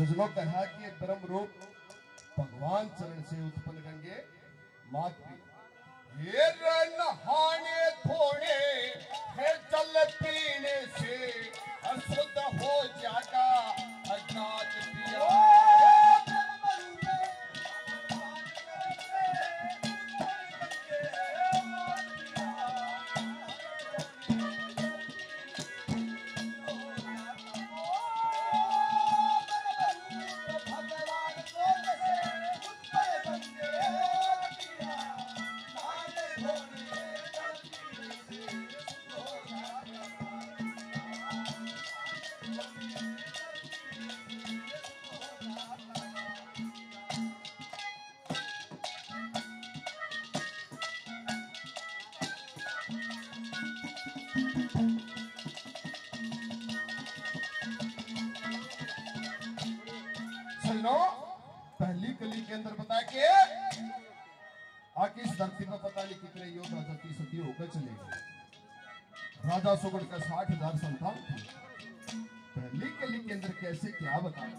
کہا کہ برم روپ بھگوان چرن سے اچھا کریں گے ماتے تھوڑے سجنوں پہلی کلی کے اندر بتایا کہ آگے اس دھرتی میں پتا نہیں کتنے یوگ آزادی صدی ہو کر چلے گئے۔ راجہ سوگڑ کا ساٹھ ہزار سنتان تھی پہلی کلی کے اندر کیسے کیا بتایا؟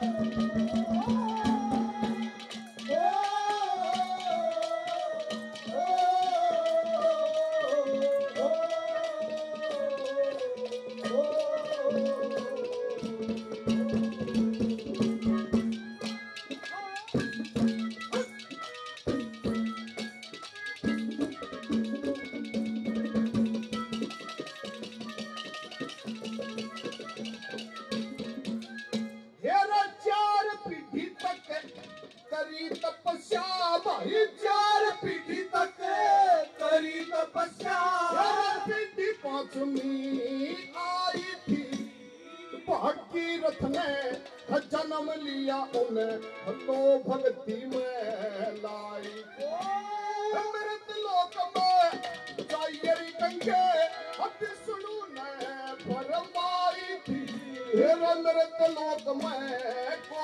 Música تپس جنم لیا میں رنگ لوگ میں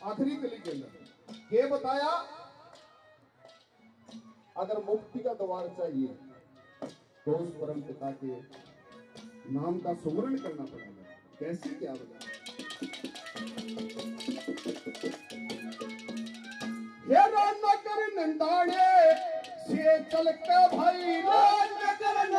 آخری کلی کے اندر یہ بتایا اگر مفتی کا دوار چاہیے تو اس پرم پتا کے نام کا سمرن کرنا پڑے گا۔ کیسے کیا بتا رام نہ کر ننداڑے سے چل کے بھائی رام نہ کر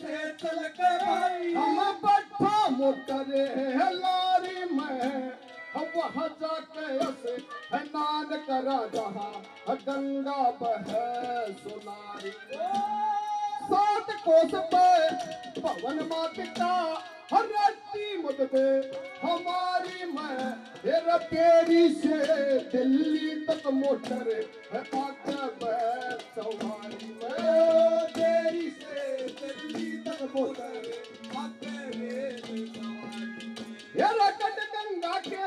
سے چل کے بھائی ہم بٹھا موٹر لاری میں۔ وہاں جا کے اسے نان کرا رہا گنگا بہے سناری۔ سات کوس پہ پون ماتکا ہر رتی مدد ہماری میں ہر پیری سے دلی تک موٹر ہے آتا میں سواری میں پیری سے دلی تک موٹر آتے میں سواری میں ہر کٹ گنگا کے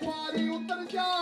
پاری اتر جا